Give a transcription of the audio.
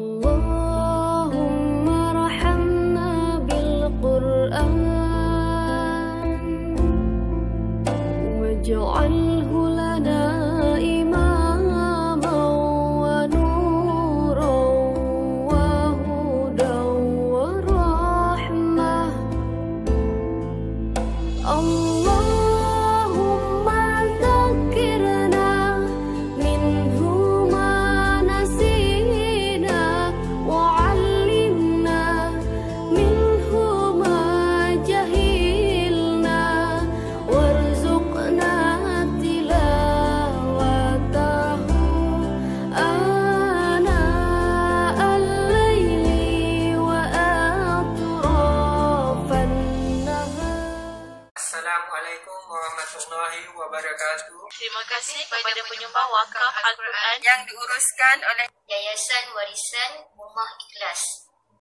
اللهم ارحمنا بالقرآن واجعله لنا إماما ونورا وهدى ورحمة. الله Assalamualaikum warahmatullahi wabarakatuh. Terima kasih kepada penyumbang wakaf Al-Quran yang diuruskan oleh Yayasan Warisan Ummah Ikhlas